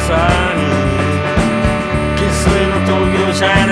さに。キスの闘牛者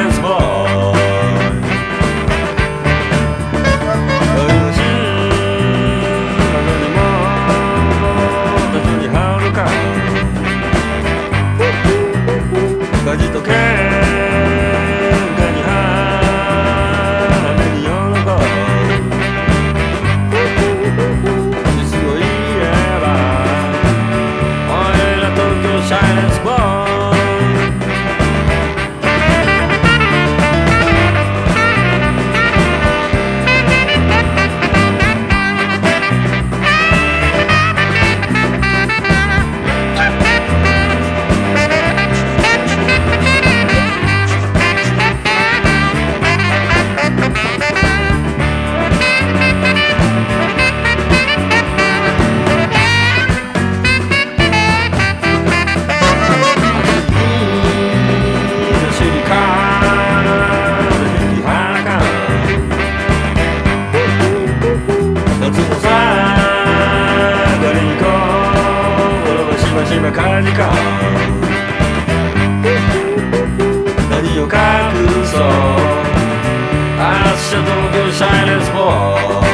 なか何を隠そう。明日とのシャイレンスボー